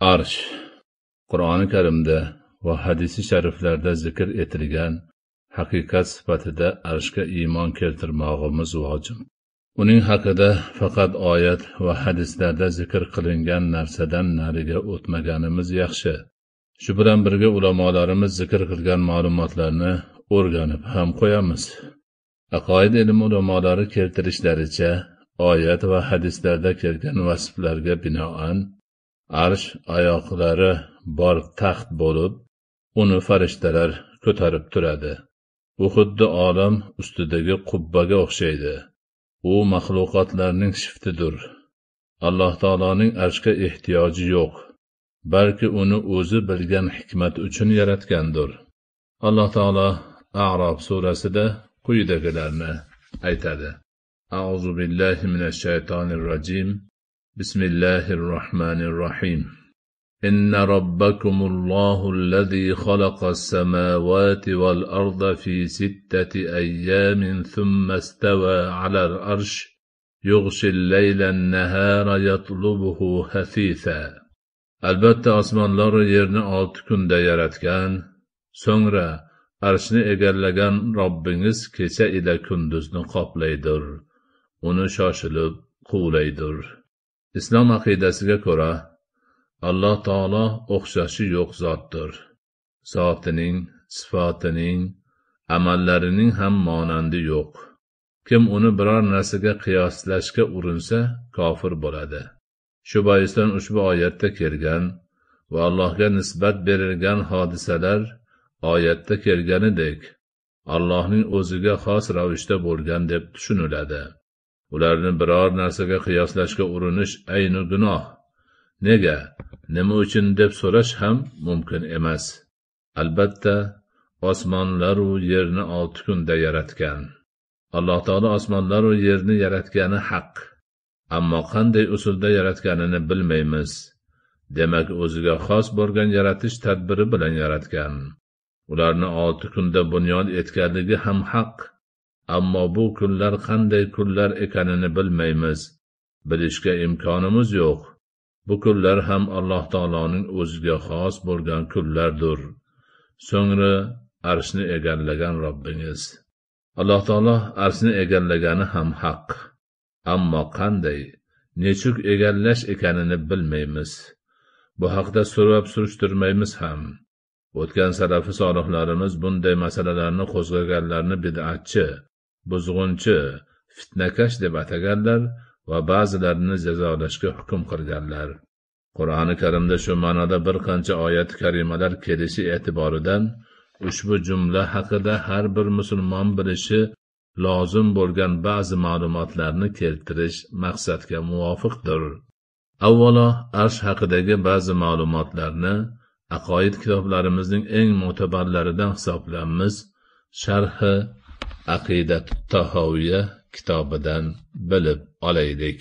arsh qur'oni karimda va hadisi shariflarda zikr etilgan haqiqat sifatida arshga iymon keltirmog'imiz vojib. Uning haqida faqat oyat va hadislarda zikr qilingan narsadan nariga o'tmaganimiz yaxshi. Shu bilan birga ulamolarimiz zikr qilgan ma'lumotlarni o'rganib ham qo'yamiz. Aqoid ilmi ulamolari keltirishlaricha oyat va hadislarda kelgan vasflarga binoan arsh oyoqlari bor taxt bo'lib uni farishtalar ko'tarib turadi u xuddi olam ustidagi qubbaga o'xshaydi u maxluqotlarning shiftidir alloh taoloning arshga ehtiyoji yo'q balki uni o'zi bilgan hikmat uchun yaratgandir alloh taolo arob surasida quyidagilarni aytadi أعوذ بالله من الشيطان الرجيم بسم الله الرحمن الرحيم. إن ربكم الله الذي خلق السماوات والأرض في ستة أيام ثم استوى على الأرش يغشي الليل النهار يطلبه هثيثا البتة أسمان لار يرن آلت كن ديارت كان سنرى أرشن إغلقان ربنز كيسا إلى كندز نقاب ليدر ونشاشلب قوليدر. ليدر islom aqidasiga ko'ra alloh taolo o'xshashi yo'q zotdir. Zotining sifatining amallarining ham monandi yo'q. Kim uni biror narsaga qiyoslashga urinsa kofir bo'ladi. Shu boisdan ushbu oyatda kelgan va allohga nisbat berilgan hodisalar oyatda kelganidek allohning o'ziga xos ravishda bo'lgan deb tushuniladi. Ularni biror narsaga qiyoslashga urinish ayni gunoh. Nega? Nima uchun deb so'rash ham mumkin emas. Albatta osmonlaru yerni olti kunda yaratgan. Alloh taolo osmonlaru yerni yaratgani haq. Ammo qanday usulda yaratganini bilmaymiz. Demak o'ziga xos bo'lgan yaratish tadbiri bilan yaratgan. Ularni olti kunda bunyod etganligi ham haq. Ammo bu kunlar qanday kunlar ekanini bilmaymiz. Bilishga imkonimiz yo'q. Bu kunlar ham alloh taoloning o'ziga xos bo'lgan kunlardir. So'ngra arshni egallagan robbingiz. Alloh taolo arshni egallagani ham haq. Ammo qanday nechuk egallash ekanini bilmaymiz. Bu haqda so'rab surishtirmaymiz ham. O'tgan salafi solihlarimiz bunday masalalarni qo'zg'aganlarni bid'atchi buzg'unchi fitnakash deb ataganlar va ba'zilarini jazolashga hukm qilganlar. Qur'oni karimda shu ma'noda bir qancha oyat karimalar kelishi e'tiboridan ushbu jumla haqida har bir musulmon bilishi lozim bo'lgan ba'zi ma'lumotlarni keltirish maqsadga muvofiqdir. Avvalo arsh haqidagi ba'zi ma'lumotlarni aqoid kitoblarimizning eng mo'tabarlaridan hisoblanmiz sharhi aqidatu tahoviya kitobidan bilib olaylik.